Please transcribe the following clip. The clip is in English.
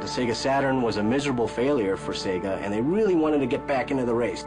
The Sega Saturn was a miserable failure for Sega, and they really wanted to get back into the race.